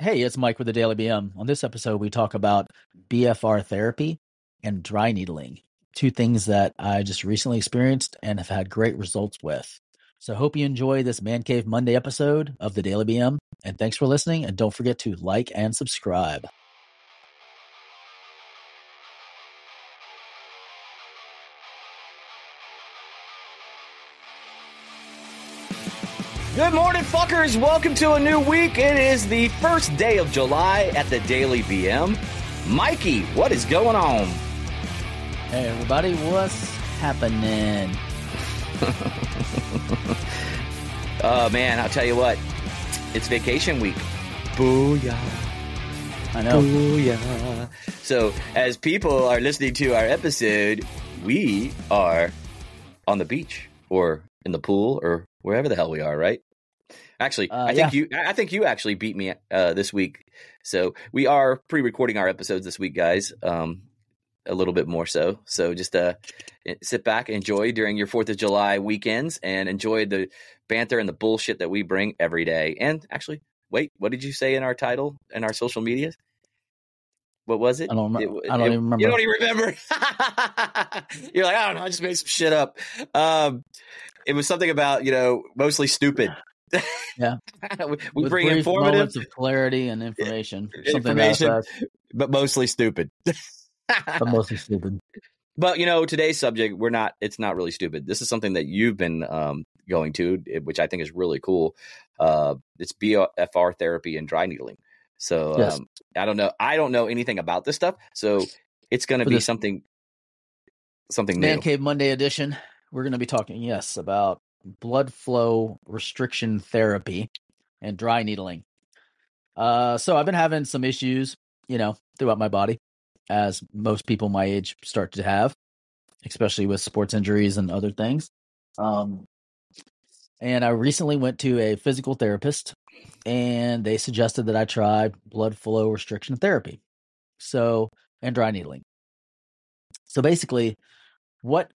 Hey, it's Mike with the Daily BM. On this episode, we talk about BFR therapy and dry needling, two things that I just recently experienced and have had great results with. So, hope you enjoy this Man Cave Monday episode of the Daily BM. And thanks for listening. And don't forget to like and subscribe. Good morning, fuckers. Welcome to a new week. It is the first day of July at the Daily BM. Mikey, what is going on? Hey, everybody, what's happening? Oh, man, I'll tell you what. It's vacation week. Booyah. I know. Booyah. So, as people are listening to our episode, we are on the beach or in the pool or wherever the hell we are, right? Actually, Uh, I think you I think you actually beat me uh, this week. So, we are pre-recording our episodes this week, guys. Um a little bit more so. So, just uh sit back, enjoy during your 4th of July weekends and enjoy the banter and the bullshit that we bring every day. And actually, wait, what did you say in our title and our social medias? What was it? I don't, rem- It- I don't it- even remember. You don't even remember. You're like, I don't know. I just made some shit up. Um, it was something about you know mostly stupid. Yeah. we, we bring informative, moments of clarity and information. Something to that Information. but mostly stupid. but mostly stupid. But you know, today's subject, we're not. It's not really stupid. This is something that you've been um, going to, eh, which I think is really cool. Uh, it's BFR therapy and dry needling. So Yes. um, I don't know. I don't know anything about this stuff. So it's going to be something, something new. Man Cave Monday edition. We're going to be talking, yes, about blood flow restriction therapy and dry needling. Uh, so I've been having some issues, you know, throughout my body, as most people my age start to have, especially with sports injuries and other things. Um, and I recently went to a physical therapist, and they suggested that I try blood flow restriction therapy, so and dry needling. So basically, what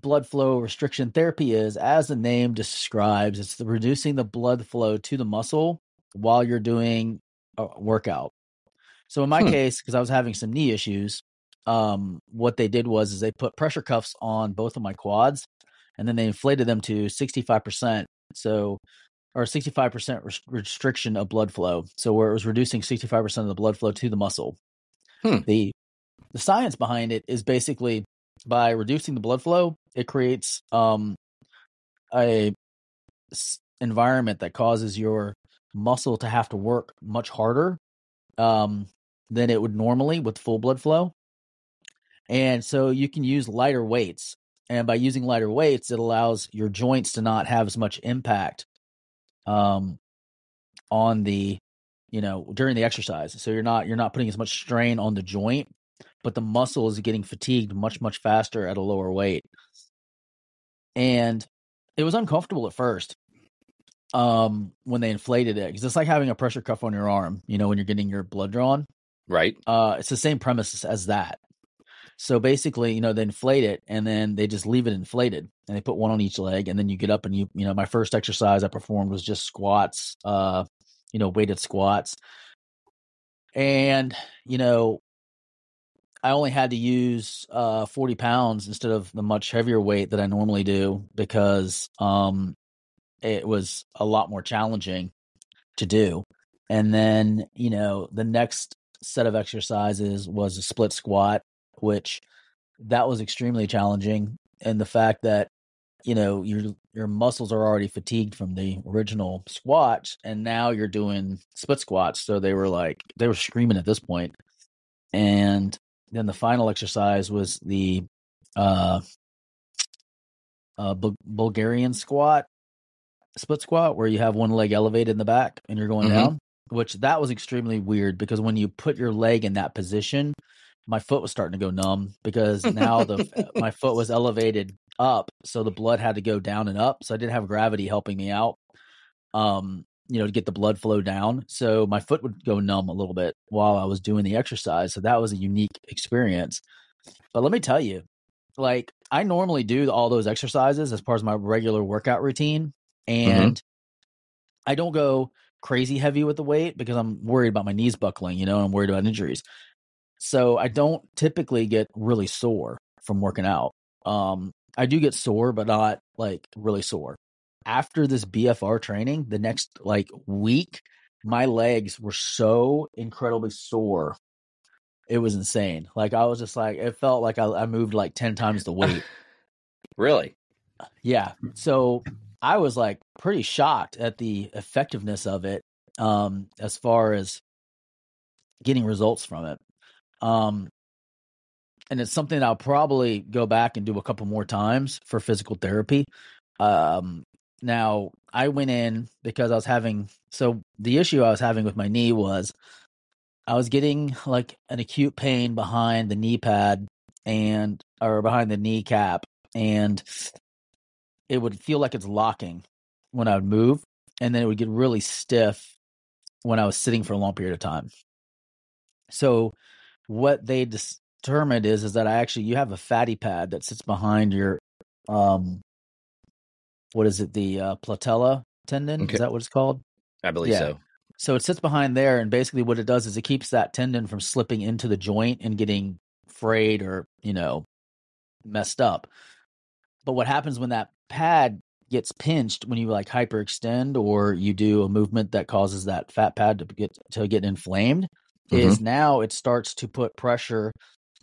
blood flow restriction therapy is, as the name describes, it's the reducing the blood flow to the muscle while you're doing a workout. So in my Hmm. case, because I was having some knee issues, um, what they did was is they put pressure cuffs on both of my quads, and then they inflated them to 65%. So or 65% res- restriction of blood flow. So where it was reducing 65% of the blood flow to the muscle. Hmm. The the science behind it is basically by reducing the blood flow, it creates um a s- environment that causes your muscle to have to work much harder um than it would normally with full blood flow. And so you can use lighter weights. And by using lighter weights, it allows your joints to not have as much impact um on the you know during the exercise. So you're not you're not putting as much strain on the joint, but the muscle is getting fatigued much much faster at a lower weight. And it was uncomfortable at first um when they inflated it because it's like having a pressure cuff on your arm, you know, when you're getting your blood drawn right? uh it's the same premise as that so basically you know they inflate it and then they just leave it inflated and they put one on each leg and then you get up and you you know my first exercise i performed was just squats uh you know weighted squats and you know i only had to use uh 40 pounds instead of the much heavier weight that i normally do because um it was a lot more challenging to do and then you know the next set of exercises was a split squat, which that was extremely challenging. And the fact that, you know, your your muscles are already fatigued from the original squats and now you're doing split squats. So they were like they were screaming at this point. And then the final exercise was the uh uh Bul- Bulgarian squat split squat where you have one leg elevated in the back and you're going Mhm. down which that was extremely weird because when you put your leg in that position, my foot was starting to go numb because now the my foot was elevated up, so the blood had to go down and up. So I didn't have gravity helping me out, um, you know, to get the blood flow down. So my foot would go numb a little bit while I was doing the exercise. So that was a unique experience. But let me tell you, like I normally do all those exercises as part of my regular workout routine, and I don't go crazy heavy with the weight because I'm worried about my knees buckling, you know, I'm worried about injuries. So I don't typically get really sore from working out. Um, I do get sore, but not like really sore. After this BFR training, the next like week, my legs were so incredibly sore. It was insane. Like I was just like, it felt like I, I moved like 10 times the weight. really? Yeah. So I was like pretty shocked at the effectiveness of it um, as far as getting results from it. Um, and it's something I'll probably go back and do a couple more times for physical therapy. Um, now I went in because I was having so the issue I was having with my knee was I was getting like an acute pain behind the knee pad and or behind the kneecap and it would feel like it's locking when I would move and then it would get really stiff when I was sitting for a long period of time. So what they determined is is that I actually you have a fatty pad that sits behind your um what is it the uh, patella tendon okay. is that what it's called? I believe yeah. so. So it sits behind there, and basically what it does is it keeps that tendon from slipping into the joint and getting frayed or you know messed up. But what happens when that pad gets pinched when you like hyperextend or you do a movement that causes that fat pad to get to get inflamed mm-hmm. is now it starts to put pressure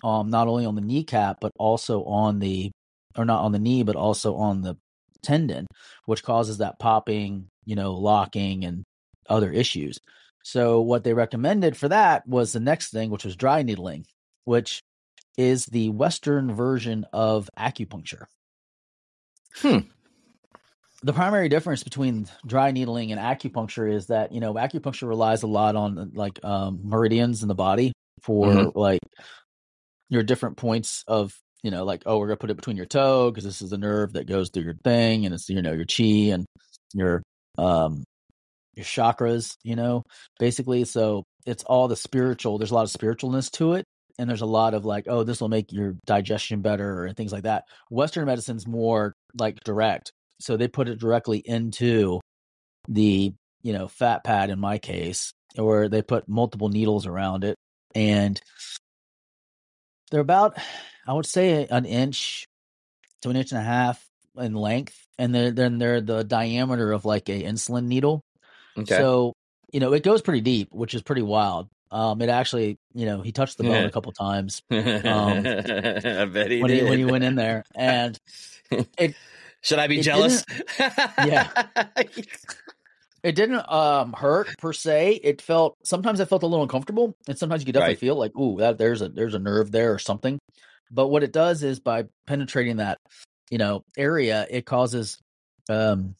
um not only on the kneecap but also on the or not on the knee but also on the tendon which causes that popping you know locking and other issues. So what they recommended for that was the next thing, which was dry needling, which is the Western version of acupuncture. Hmm. The primary difference between dry needling and acupuncture is that you know acupuncture relies a lot on like um, meridians in the body for mm-hmm. like your different points of you know like oh we're gonna put it between your toe because this is the nerve that goes through your thing and it's you know your chi and your um your chakras, you know, basically. So it's all the spiritual. There's a lot of spiritualness to it. And there's a lot of like, oh, this will make your digestion better and things like that. Western medicine's more like direct. So they put it directly into the, you know, fat pad in my case, or they put multiple needles around it. And they're about, I would say, an inch to an inch and a half in length. And then, then they're the diameter of like a insulin needle. Okay. So, you know, it goes pretty deep, which is pretty wild. Um, it actually, you know, he touched the bone a couple times. Um, I bet he when did. He, when he went in there, and it. Should I be jealous? yeah. It didn't um, hurt per se. It felt sometimes I felt a little uncomfortable, and sometimes you could definitely right. feel like, ooh, that there's a there's a nerve there or something. But what it does is by penetrating that, you know, area, it causes um,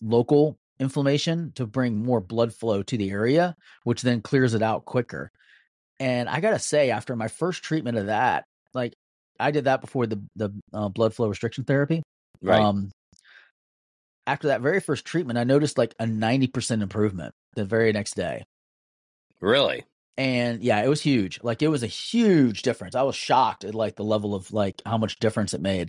local inflammation to bring more blood flow to the area, which then clears it out quicker. And I gotta say, after my first treatment of that, like I did that before the the uh, blood flow restriction therapy. Right. Um, after that very first treatment, I noticed like a ninety percent improvement the very next day. Really? And yeah, it was huge. Like it was a huge difference. I was shocked at like the level of like how much difference it made.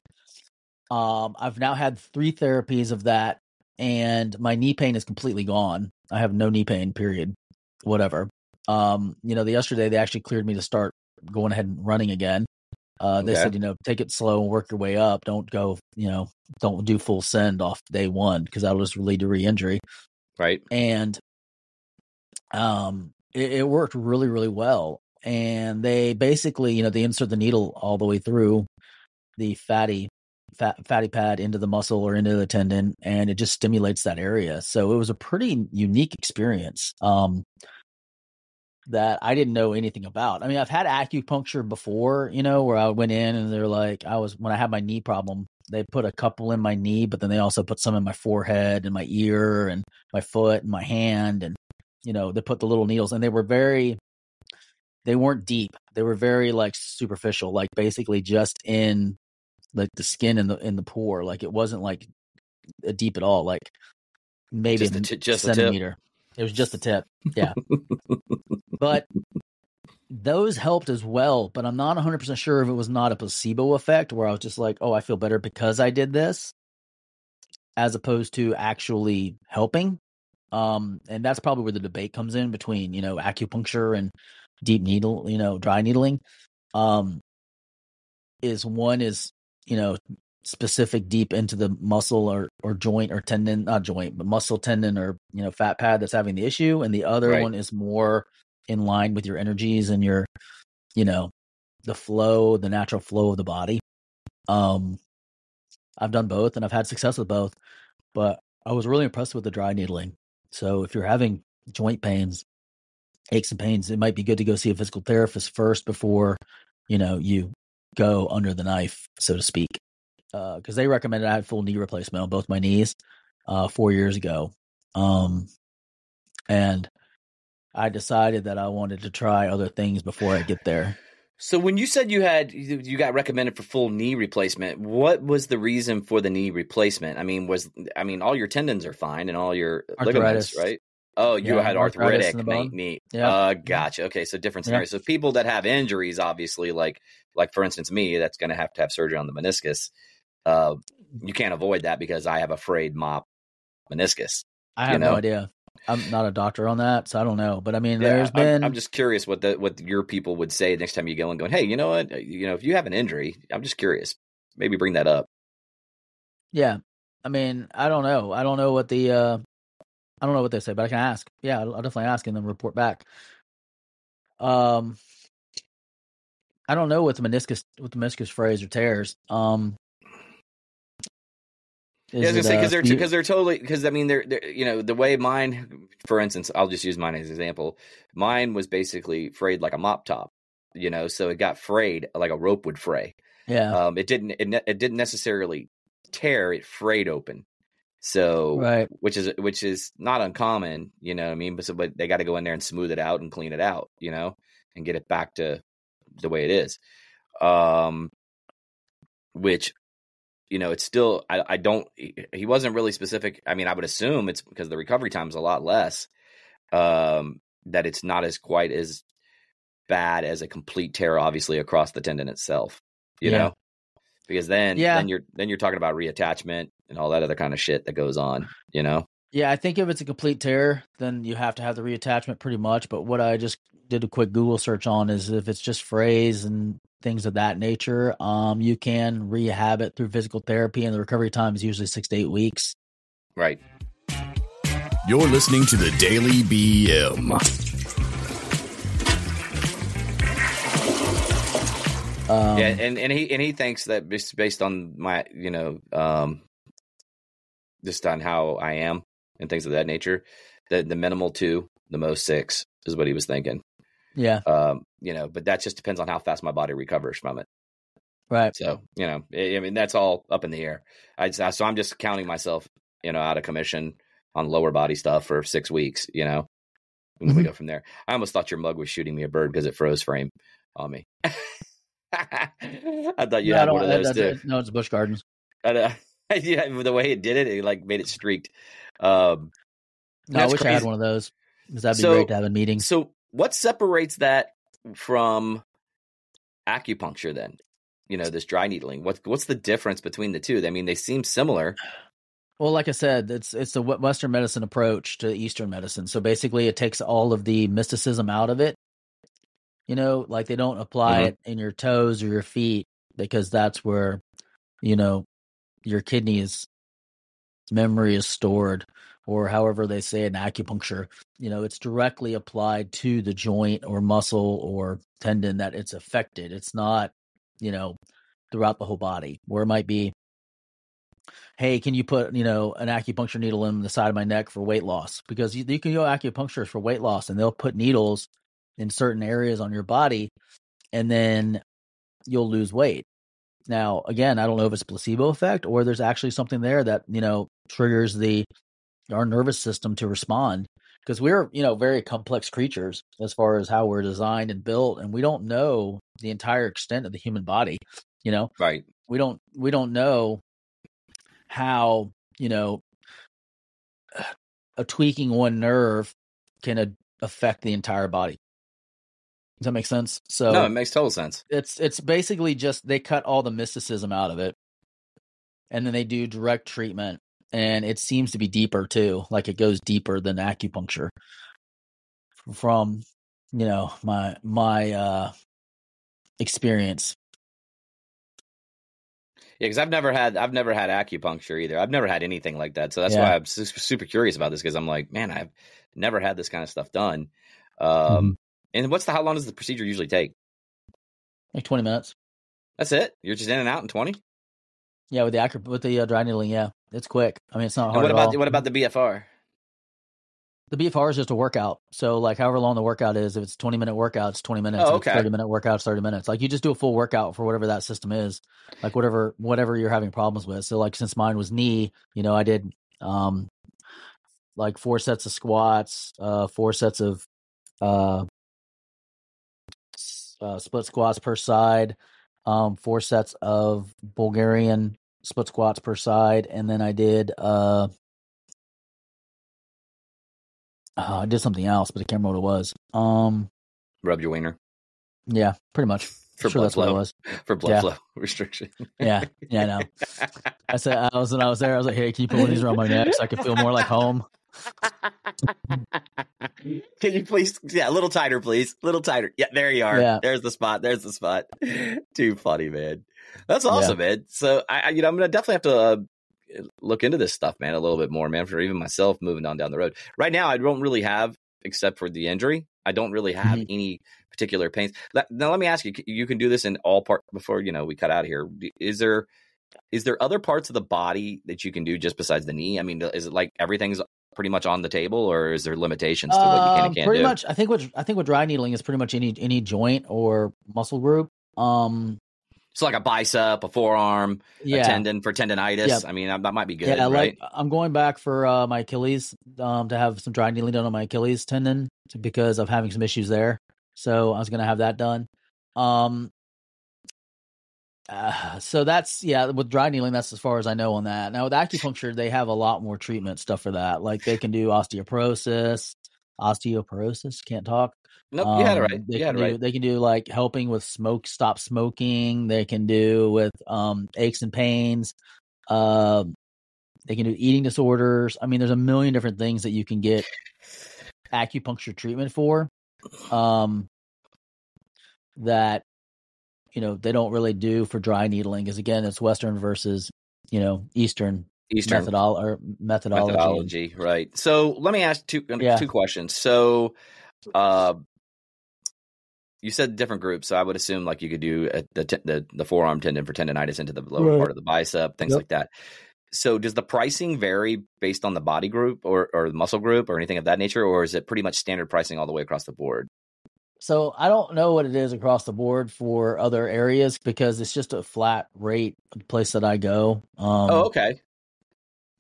Um, I've now had three therapies of that and my knee pain is completely gone. I have no knee pain, period. Whatever. Um, you know, the yesterday they actually cleared me to start going ahead and running again. Uh, they okay. said, you know, take it slow and work your way up. Don't go, you know, don't do full send off day one because that'll just lead to re-injury. Right. And um, it, it worked really, really well. And they basically, you know, they insert the needle all the way through the fatty fat, fatty pad into the muscle or into the tendon, and it just stimulates that area. So it was a pretty unique experience um, that I didn't know anything about. I mean, I've had acupuncture before, you know, where I went in and they're like, I was when I had my knee problem, they put a couple in my knee, but then they also put some in my forehead and my ear and my foot and my hand, and you know, they put the little needles, and they were very they weren't deep. They were very like superficial, like basically just in like the skin in the in the pore. Like it wasn't like deep at all. Like maybe just a, t- just centimeter. It was just a tip. Yeah. but those helped as well, but I'm not 100% sure if it was not a placebo effect where I was just like, oh, I feel better because I did this, as opposed to actually helping. Um, and that's probably where the debate comes in between you know acupuncture and deep needle, you know, dry needling. Um, is one is you know specific deep into the muscle or or joint or tendon, not joint, but muscle tendon or you know fat pad that's having the issue, and the other Right. one is more in line with your energies and your you know the flow, the natural flow of the body. Um, I've done both and I've had success with both, but I was really impressed with the dry needling. So if you're having joint pains, aches and pains, it might be good to go see a physical therapist first before, you know, you go under the knife, so to speak. Because they recommended I had full knee replacement on both my knees uh, four years ago. Um, and I decided that I wanted to try other things before I get there. So when you said you had you got recommended for full knee replacement, what was the reason for the knee replacement? I mean, was I mean all your tendons are fine and all your ligaments, Arthritis. right? Oh, you Yeah, had arthritic knee. Yeah. Uh, gotcha. Okay, so different Yeah. scenarios. So people that have injuries, obviously, like like for instance me, that's going to have to have surgery on the meniscus. Uh, you can't avoid that because I have a frayed mop meniscus. I You have know? no idea. I'm not a doctor on that, so I don't know. But I mean, Yeah, there's I'm- been I'm, just curious what the what your people would say next time you go and going, hey, you know what? You know, if you have an injury, I'm just curious. Maybe bring that up. Yeah. I mean, I don't know. I don't know what the uh I don't know what they say, but I can ask. Yeah, I'll, I'll definitely ask and then report back. Um I don't know what the meniscus with the meniscus phrase or tears. Um Yeah, I was gonna it, say uh, because they're because they're totally because I mean they're, they're you know the way mine for instance I'll just use mine as an example. Mine was basically frayed like a mop top you know so it got frayed like a rope would fray. Yeah. um it didn't it, it didn't necessarily tear it frayed open. So Right. which is which is not uncommon you know what I mean? But so but they got to go in there and smooth it out and clean it out you know and get it back to the way it is. Um which you know, it's still I, I don't he wasn't really specific. I mean, I would assume it's because the recovery time is a lot less. Um, that it's not as quite as bad as a complete tear, obviously across the tendon itself. You Yeah. know, because then Yeah. then you're then you're talking about reattachment and all that other kind of shit that goes on. You know, Yeah, I think if it's a complete tear, then you have to have the reattachment pretty much. But what I just did a quick Google search on is if it's just phrase and things of that nature, um, you can rehab it through physical therapy, and the recovery time is usually six to eight weeks. right? You're listening to the Daily BM. Um, yeah, and and he and he thinks that just based on my you know um just on how I am and things of that nature, that the minimal two, the most six is what he was thinking. yeah, Um, you know, but that just depends on how fast my body recovers from it. right. So you know, I mean that's all up in the air. I so I'm just counting myself, you know, out of commission on lower body stuff for six weeks. You know, and we Mhm. go from there. I almost thought your mug was shooting me a bird because it froze frame on me. I thought you No, had one of those that- too. No, it's Busch Gardens. And, uh, yeah, the way it did it, it like made it streaked. Um, No, I wish I had one of those because that'd be So- great to have in meetings. so what separates that from acupuncture then? You know, this dry needling. What what's the difference between the two? I mean, they seem similar. Well, like I said, it's it's the Western medicine approach to Eastern medicine. So basically, it takes all of the mysticism out of it. You know, like they don't apply Mhm. it in your toes or your feet because that's where, you know, your kidneys memory is stored, or however they say it in acupuncture. You know, it's directly applied to the joint or muscle or tendon that it's affected. It's not, you know, throughout the whole body. Where it might be hey, can you put you know an acupuncture needle in the side of my neck for weight loss? Because you, you can go acupuncturist for weight loss, and they'll put needles in certain areas on your body, and then you'll lose weight. Now, again, I don't know if it's placebo effect or there's actually something there that you know triggers the our nervous system to respond because we're you know very complex creatures as far as how we're designed and built, and we don't know the entire extent of the human body. You know, Right. we don't we don't know how you know a tweaking one nerve can a- affect the entire body does that make sense so no, it makes total sense. it's it's basically just they cut all the mysticism out of it and then they do direct treatment and it seems to be deeper too. Like it goes deeper than acupuncture. From you know my my uh experience. Yeah, because I've never had I've never had acupuncture either. I've never had anything like that, so that's Yeah. why I'm su- super curious about this because I'm like, man, I've never had this kind of stuff done. Um, Mhm. And what's the how long does the procedure usually take? Like twenty minutes. That's it. You're just in and out in twenty. Yeah, with the acro- with the uh, dry needling, yeah, it's quick. I mean, it's not And hard what at about the, what about the BFR? The BFR is just a workout. So like however long the workout is, if it's twenty minute workout, it's twenty minutes. Oh, If it's okay. Thirty minute workout, thirty minutes. Like you just do a full workout for whatever that system is, like whatever whatever you're having problems with. So like since mine was knee, you know, I did um like four sets of squats, uh four sets of uh, uh split squats per side, um four sets of Bulgarian split squats per side, and then I did uh uh, I did something else, but I can't remember what it was. Um, Rub your wiener yeah, pretty much. for sure blood that's what it flow was. for blood Yeah. flow restriction. Yeah, yeah, I know. I said I was when I was there. I was like, "Hey, can you put one of these around my neck so I can feel more like home?" Can you please, yeah, a little tighter, please, a little tighter. Yeah, there you are. Yeah. There's the spot. There's the spot. Too funny, man. That's awesome, man. So I, you know, I'm gonna definitely have to uh, look into this stuff, man, a little bit more, man, for even myself moving on down the road. Right now, I don't really have, except for the injury, I don't really have Mm-hmm. any particular pains. Let- Now, let me ask you: You can do this in all part before you know we cut out here. Is there is there other parts of the body that you can do just besides the knee? I mean, is it like everything's pretty much on the table, or is there limitations to what you can Um, and can't pretty do? much. I think what I think what dry needling is pretty much any any joint or muscle group. Um, So like a bicep, a forearm, a yeah, tendon for tendonitis. Yeah. I mean, that might be good, yeah. right? Like I'm going back for uh, my Achilles um, to have some dry needling done on my Achilles tendon because of having some issues there. So I was going to have that done. Um, uh, so that's yeah. With dry needling, that's as far as I know on that. Now with acupuncture, they have a lot more treatment stuff for that. Like they can do osteoporosis, osteoporosis. Can't talk. Nope, you had it Um, right. They You had can it do, right. They can do like helping with smoke, stop smoking. They can do with um, aches and pains. Um, they can do eating disorders. I mean, there's a million different things that you can get acupuncture treatment for. Um, that you know they don't really do for dry needling because again, it's Western versus you know Eastern, Eastern or methodology. methodology, right? So let me ask two Yeah. two questions. So, uh, you said different groups, so I would assume like you could do the, the the forearm tendon for tendonitis into the lower Right. part of the bicep, things Yep. like that. So, does the pricing vary based on the body group or or the muscle group or anything of that nature, or is it pretty much standard pricing all the way across the board? So I don't know what it is across the board for other areas because it's just a flat rate the place that I go. Um, oh, okay.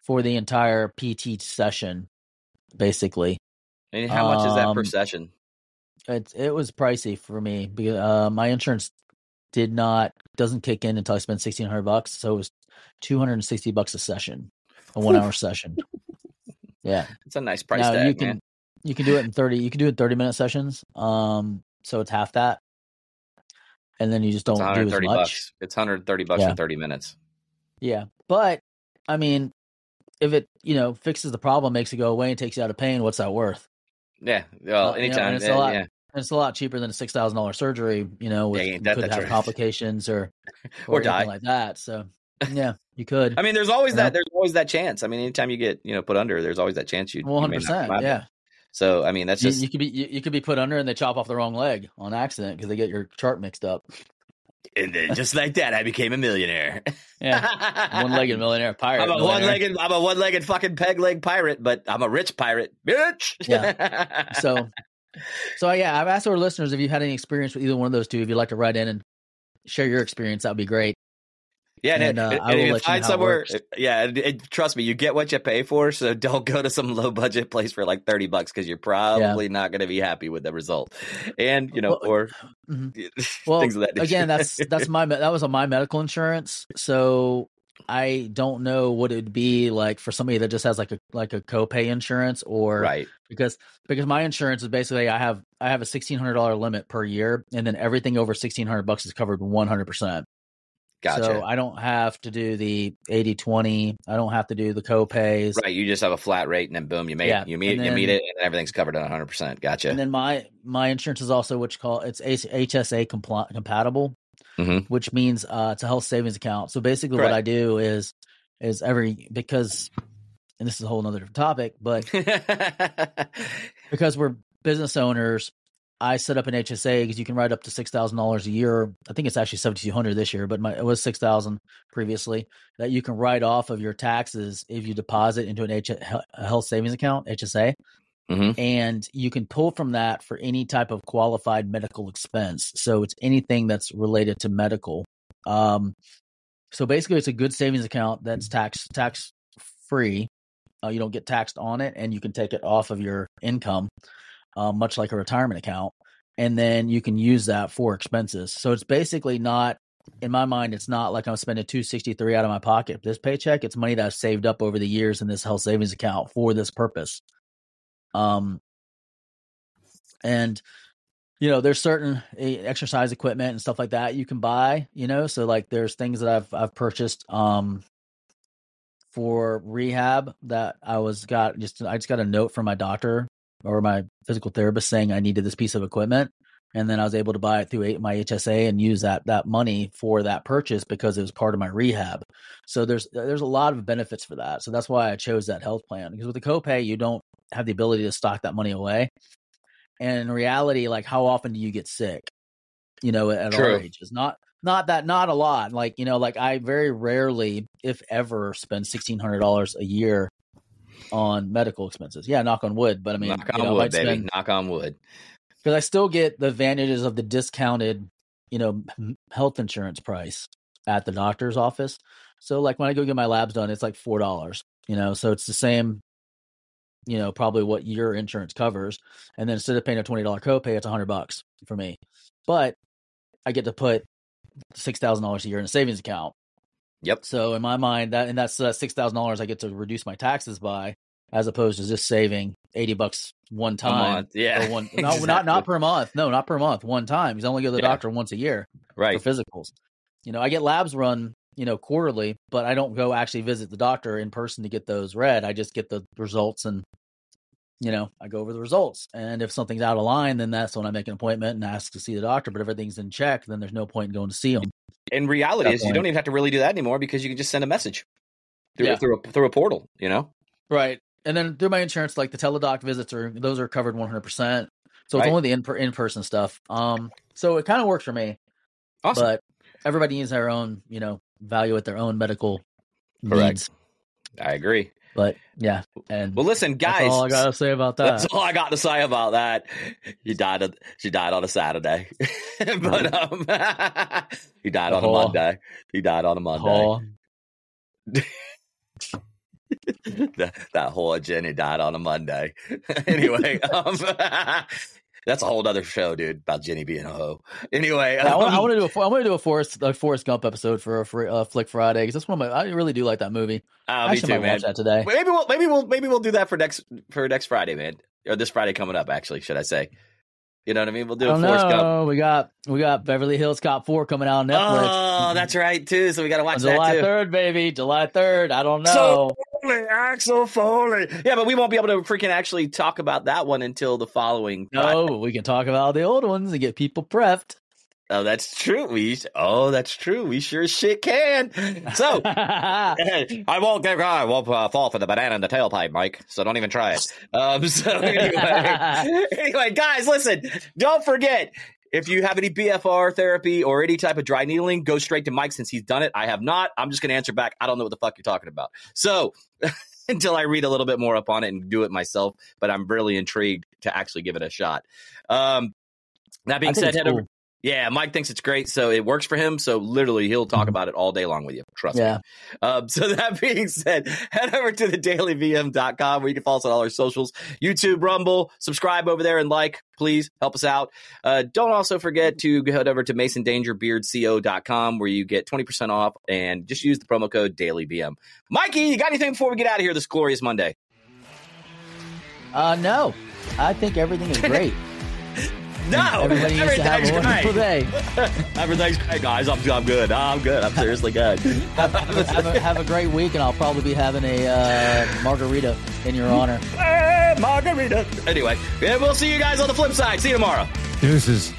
for the entire PT session, basically. And how much is that per Um, session? It it was pricey for me because uh, my insurance did not doesn't kick in until I spend sixteen hundred bucks, so it was two hundred and sixty bucks a session, a one hour session. Yeah, It's a nice price now tag, you can man. you can do it in thirty. You can do it in thirty minute sessions. Um, so it's half that, and then you just don't do as 130 much. bucks. It's 130 bucks Yeah. for 30 minutes. Yeah, but I mean, if it you know fixes the problem, makes it go away, and takes you out of pain, what's that worth? Yeah. Well, Uh, you know, anytime. it's eh, a lot- yeah. It's a lot cheaper than a six thousand dollar surgery. You know, with Yeah, you that- could have right. complications or Or anything die. like that. So yeah, you could. I mean, there's always You that. know? There's always that chance. I mean, anytime you get you know put under, there's always that chance you. Hundred percent. come out of it. Yeah, So I mean, that's you, just you could be you, you could be put under and they chop off the wrong leg on accident because they get your chart mixed up. And then just like that, I became a millionaire. Yeah, one legged millionaire pirate. I'm a one legged. I'm a one legged fucking peg leg pirate, but I'm a rich pirate, bitch. Yeah. So, so yeah, I've asked our listeners if you've had any experience with either one of those two. If you'd like to write in and share your experience, that would be great. Yeah, and, And, uh, and I will if you let you know find somewhere. Yeah, and, and trust me, you get what you pay for. So don't go to some low budget place for like thirty bucks because you're probably not going to be happy with the result. And you know, Well, or mhm. Well, things of that. again, that's that's my that was on my medical insurance, so I don't know what it'd be like for somebody that just has like a like a copay insurance or right. because because my insurance is basically I have I have a sixteen hundred dollar limit per year, and then everything over sixteen hundred bucks is covered one hundred percent. Gotcha. So I don't have to do the 80 20. I don't have to do the co-pays. right. You just have a flat rate, and then boom, you made Yeah, you meet and you meet it, and everything's covered at 100. percent Gotcha. And then my my insurance is also what you call it's HSA compli- compatible, Mhm. which means uh, it's a health savings account. So basically, what I do is is every because, and this is a whole other topic, but because we're business owners, I set up an HSA because you can write up to six thousand dollars a year. I think it's actually seventy two hundred this year, but my, it was six thousand previously. That you can write off of your taxes if you deposit into an H, a health savings account HSA, Mhm. and you can pull from that for any type of qualified medical expense. So it's anything that's related to medical. Um, so basically, it's a good savings account that's tax tax free. Uh, you don't get taxed on it, and you can take it off of your income, uh, much like a retirement account. And then you can use that for expenses. So it's basically not, in my mind, it's not like I'm spending two sixty three out of my pocket. This paycheck, it's money that I've saved up over the years in this health savings account for this purpose. Um, and you know, there's certain eh, exercise equipment and stuff like that you can buy. You know, so like there's things that I've I've purchased. Um, for rehab that I was got just I just got a note from my doctor or my physical therapist saying I needed this piece of equipment and then I was able to buy it through my HSA and use that that money for that purchase because it was part of my rehab. So there's there's a lot of benefits for that. So that's why I chose that health plan because with the copay you don't have the ability to stock that money away. And in reality like how often do you get sick? You know, at True. our ages. Not not that not a lot like you know like i very rarely if ever spend $1600 a year on medical expenses yeah knock on wood but i mean Knock you on know, wood, baby. spend Knock on wood. because i still get the advantages of the discounted you know health insurance price at the doctor's office so like when i go get my labs done it's like four dollars you know so it's the same you know probably what your insurance covers and then instead of paying a $20 copay it's a 100 bucks for me but i get to put six thousand dollars a year in a savings account. Yep. So in my mind, that and that's uh, six thousand dollars I get to reduce my taxes by, as opposed to just saving eighty bucks one time. Yeah. One, no, not Exactly. not per month. No, not per month. One time. Because I only go to the Yeah. doctor once a year Right. for physicals. You know, I get labs run, you know, quarterly, but I don't go actually visit the doctor in person to get those read. I just get the results and you know, I go over the results. And if something's out of line, then that's when I make an appointment and ask to see the doctor. But if everything's in check, then there's no point in going to see him. And reality is you don't even have to really do that anymore because you can just send a message through Yeah. through a, through a portal. You know. Right. And then through my insurance, like the teledoc visits are those are covered 100%. So it's Right. only the in in person stuff. Um, so it kind of works for me. Awesome. But everybody needs their own, you know, value at their own medical Correct. needs. I agree. But yeah, and Well, listen, guys. that's all I gotta say about that. That's all I got to say about that. He died. She died on a Saturday, but um, he died on a Oh. Monday. He died on a Monday. That, that whole Jenny died on a Monday. anyway, um, that's a whole other show, dude, about Jenny being a hoe. Anyway, Yeah, I want, I um, want to do a I want to do a Forrest a Forrest Gump episode for a uh, Flick Friday because that's one of my I really do like that movie. uh, I me actually too, might man. watch that today. Maybe we'll maybe we'll maybe we'll do that for next for next Friday, man, or this Friday coming up. Actually, should I say? You know what I mean? We'll do a don't Forrest Gump. know. We got we got Beverly Hills Cop four coming out on Netflix. Oh, that's right too. So we got to watch that July third, baby. July third. I don't know. So- Foley, Axel Foley. Yeah, but we won't be able to freaking actually talk about that one until the following. no, but we can talk about the old ones and get people prepped. Oh, that's true. We oh, that's true. We sure shit can. So Hey, I won't get. I won't uh, fall for the banana in the tailpipe, Mike. So don't even try it. Um, so anyway, anyway, guys, listen. Don't forget if you have any BFR therapy or any type of dry needling, go straight to Mike since he's done it. I have not. I'm just going to answer back. I don't know what the fuck you're talking about. So until I read a little bit more up on it and do it myself, but I'm really intrigued to actually give it a shot. Um, that being said, head over. Yeah, Mike thinks it's great, so it works for him. So literally, he'll talk Mhm. about it all day long with you. Trust me. Um, so that being said, head over to the dailybm.com where you can follow us on all our socials, YouTube, Rumble, subscribe over there and like, please help us out. Uh, don't also forget to head over to masondangerbeardco.com where you get 20% off and just use the promo code dailyvm. Mikey, you got anything before we get out of here this glorious Monday? Uh, no, I think everything is great. No, everybody needs to have everything's a wonderful great. day. Everything's great, guys. I'm, I'm good. I'm good. I'm seriously good. have, a, have a great week, and I'll probably be having a uh, margarita in your honor. Hey, margarita. Anyway, yeah, we'll see you guys on the flip side. See you tomorrow. Deuces.